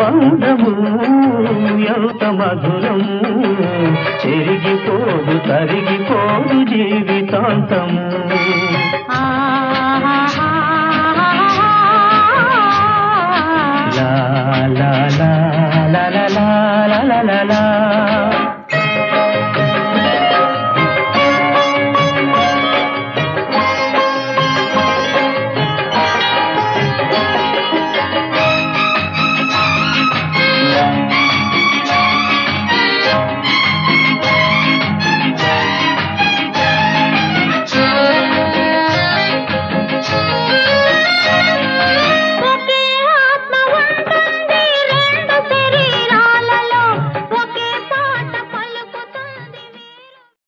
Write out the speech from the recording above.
బంధము ఎంత మధురం చెరిగిపోదు తరిగిపోదు జీవితాంతము లా లా లా లా లా లా లా లా